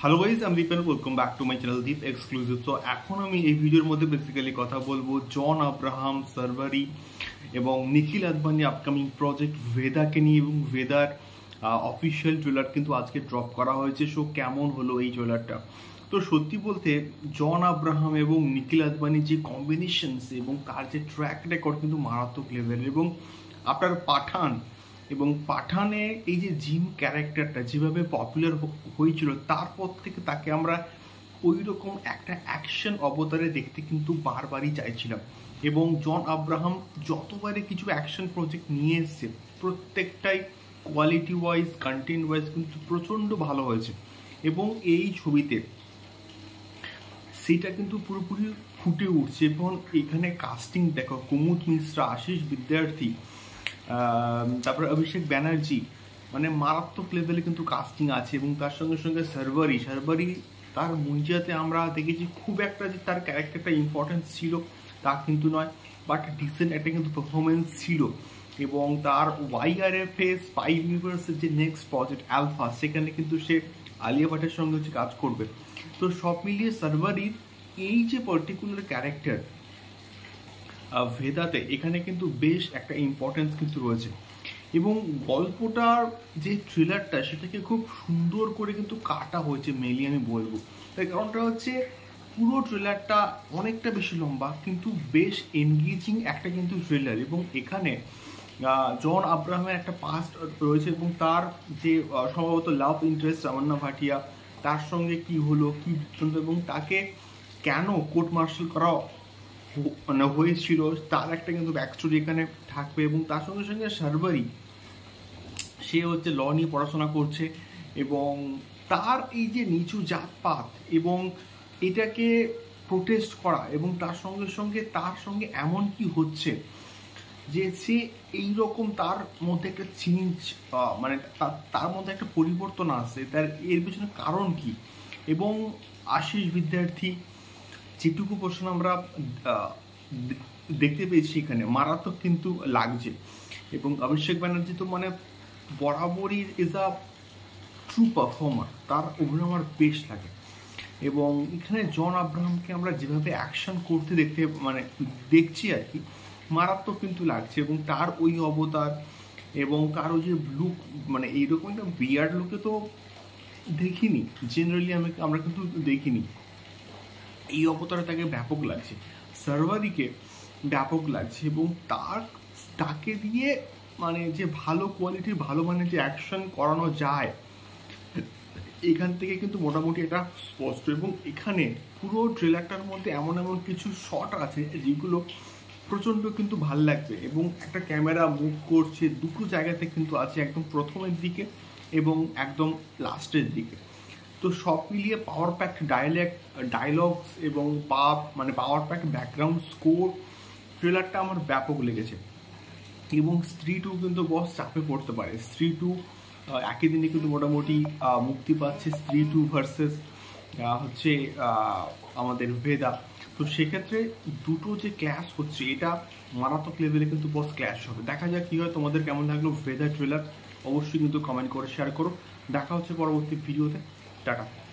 Hello guys আমি Dipen welcome back to my channel Deep exclusive তো এখন আমি এই ভিডিওর মধ্যে বেসিক্যালি কথা বলব জন আব্রাহাম সার্ভারি এবং নিখিল আদবানি আপকামিং প্রজেক্ট ভেদাকে নিয়ে এবং ভেদার অফিসিয়াল ট্রেলার কিন্তু আজকে ড্রপ করা হয়েছে। সো কেমন হলো এই ট্রেলারটা তো সত্যি বলতে জন আব্রাহাম এবং নিখিল আদবানি যে কম্বিনেশনস এবং তার যে ট্র্যাক রেকর্ড কিন্তু মারাত্মক লেভেল এবং আপনার পাঠান এবং পাঠানে এই যে জিম ক্যারেক্টারটা যেভাবে পপুলার হয়েছিল, তারপর থেকে তাকে আমরা ওই রকম একটা অ্যাকশন অবতারে দেখতে কিন্তু বারবারই চাইছিলাম। এবং জন আব্রাহাম যতবারে কিছু অ্যাকশন প্রজেক্ট নিয়ে এসছে, প্রত্যেকটাই কোয়ালিটি ওয়াইজ কন্টেন্ট ওয়াইজ কিন্তু প্রচণ্ড ভালো হয়েছে। এবং এই ছবিতে সেটা কিন্তু পুরোপুরি ফুটে উঠছে। এবং এখানে কাস্টিং দেখো, কুমুদ মিশ্রা, আশিস বিদ্যার্থী তারপরে অভিষেক ব্যানার্জি মানে মারাত্মক লেভেলে কিন্তু কাস্টিং আছে এবং তার সঙ্গে সঙ্গে সার্ভারি সার্ভারি তার মুঞ্জিয়াতে আমরা দেখেছি খুব একটা যে তার ক্যারেক্টারটা ইম্পর্টেন্স ছিল তা কিন্তু নয় বাট ডিসেন্ট একটা কিন্তু পারফরমেন্স ছিল এবং তার ওয়াইআরএফ এ স্পাই ইউনিভার্সের যে নেক্সট প্রজেক্ট অ্যালফা সেখানে কিন্তু সে আলিয়া ভাটের সঙ্গে হচ্ছে কাজ করবে। তো সব মিলিয়ে সার্ভারির এই যে পার্টিকুলার ক্যারেক্টার ভেদাতে এখানে কিন্তু বেশ একটা ইম্পর্টেন্স কিন্তু রয়েছে। এবং গল্পটার যে থ্রিলারটা সেটাকে খুব সুন্দর করে কিন্তু কাটা হয়েছে মেলি আমি বলব। তাই কারণটা হচ্ছে, পুরো ট্রেলারটা অনেকটা বেশি লম্বা, কিন্তু বেশ এনগেজিং একটা কিন্তু থ্রিলার এবং এখানে জন আব্রাহামের একটা পাস্ট রয়েছে এবং তার যে সম্ভবত লাভ ইন্টারেস্ট রামান্না ভাটিয়া, তার সঙ্গে কি হলো, কি বৃত্তান্ত এবং তাকে কেন কোর্ট মার্শাল করা হয়েছিল তার একটা কিন্তু ব্যাক ব্যাকস্টোরি এখানে থাকবে এবং তার সঙ্গে সঙ্গে সার্ভারি, সে হচ্ছে ল নিয়ে পড়াশোনা করছে এবং তার এই যে নিচু জাতপাত এবং এটাকে প্রোটেস্ট করা এবং তার সঙ্গে সঙ্গে তার সঙ্গে এমন কি হচ্ছে যে সে এইরকম তার মধ্যে একটা চেঞ্জ মানে তার মধ্যে একটা পরিবর্তন আসছে। তার, এর পিছনে কারণ কি? এবং আশিস বিদ্যার্থী যেটুকু পোর্শন আমরা দেখতে পেয়েছি এখানে, মারাত্মক কিন্তু লাগছে। এবং অভিষেক ব্যানার্জি তো মানে বরাবরই ইজ আ ট্রু পারফর্মার তার অভিনয় আমার বেশ লাগে। এবং এখানে জন আব্রাহামকে আমরা যেভাবে অ্যাকশন করতে দেখতে মানে দেখছি আর কি, মারাত্মক কিন্তু লাগছে। এবং তার ওই অবতার এবং কারও যে লুক মানে এইরকম একটা বিয়ার্ড লুকে তো দেখিনি। জেনারেলি আমি, আমরা কিন্তু দেখিনি। এই অবতারে তাকে ব্যাপক লাগছে। সার্ভারিকে ব্যাপক লাগছে এবং তার তাকে দিয়ে মানে যে ভালো কোয়ালিটির ভালো মানে যে অ্যাকশন করানো যায়, এখান থেকে কিন্তু মোটামুটি এটা স্পষ্ট। এবং এখানে পুরো ট্রেলারটার মধ্যে এমন এমন কিছু শট আছে যেগুলো প্রচণ্ড কিন্তু ভালো লাগবে এবং একটা ক্যামেরা মুভ করছে, দুটো জায়গাতে কিন্তু আছে একদম প্রথমের দিকে এবং একদম লাস্টের দিকে। তো সব মিলিয়ে পাওয়ার প্যাক ডায়লেক্ট ডায়লগস এবং পা মানে পাওয়ার প্যাক ব্যাকগ্রাউন্ড স্কোর ট্রেলারটা আমার ব্যাপক লেগেছে। এবং স্ত্রী টু কিন্তু বস চাপে পড়তে পারে। স্ত্রী টু একই দিনে কিন্তু মোটামুটি মুক্তি পাচ্ছে স্ত্রী টু ভার্সেস হচ্ছে আমাদের ভেদা। তো সেক্ষেত্রে দুটো যে ক্ল্যাশ হচ্ছে, এটা মারাত্মক লেভেলে কিন্তু বস ক্ল্যাশ হবে। দেখা যাক কী হয়, তোমাদের কেমন লাগল ভেদা ট্রেলার অবশ্যই কিন্তু কমেন্ট করে শেয়ার করো। দেখা হচ্ছে পরবর্তী ভিডিওতে Пока.